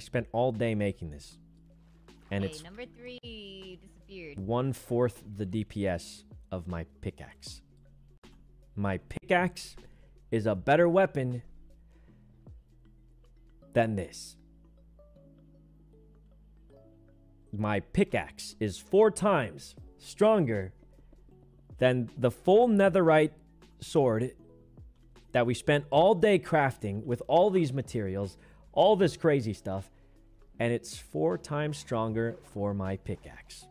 spent all day making this. And okay, it's number three disappeared. one fourth the DPS of my pickaxe. My pickaxe is a better weapon than this. My pickaxe is four times stronger than the full netherite sword that we spent all day crafting with all these materials, all this crazy stuff, and it's four times stronger for my pickaxe.